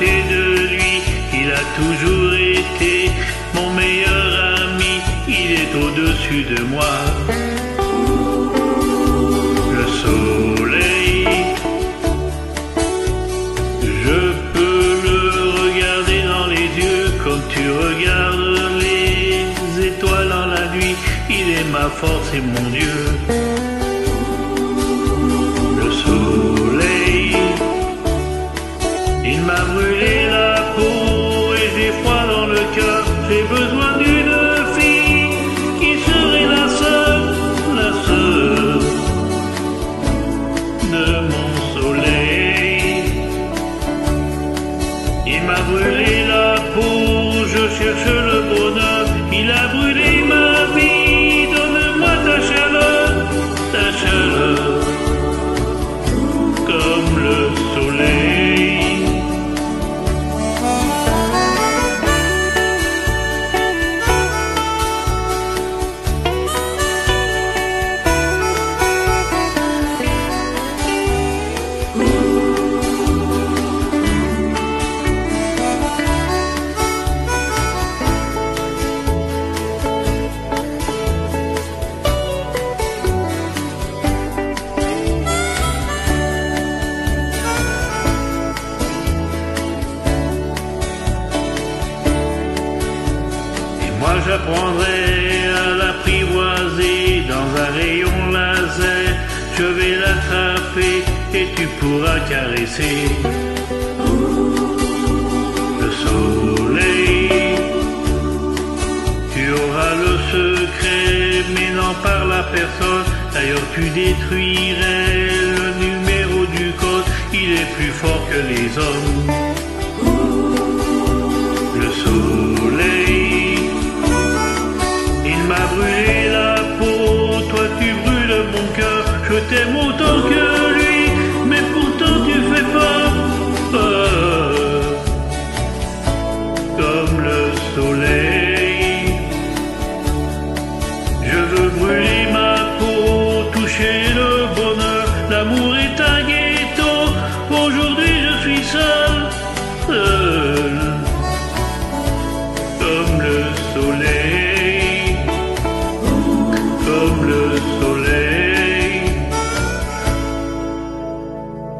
de lui, il a toujours été mon meilleur ami, il est au-dessus de moi. Le soleil, je peux le regarder dans les yeux comme tu regardes les étoiles dans la nuit, il est ma force et mon Dieu. Et moi j'apprendrai à l'apprivoiser dans un rayon laser. Je vais l'attraper et tu pourras caresser. Le soleil, tu auras le secret, mais n'en parle à personne. D'ailleurs, tu détruirais le numéro du code, il est plus fort que les hommes. t'aime autant que lui, mais pourtant tu fais pas peur. Comme le soleil, je veux brûler ma peau, toucher le bonheur, l'amour.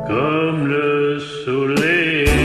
comme le soleil.